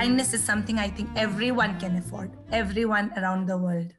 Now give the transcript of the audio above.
Kindness is something I think everyone can afford, everyone around the world.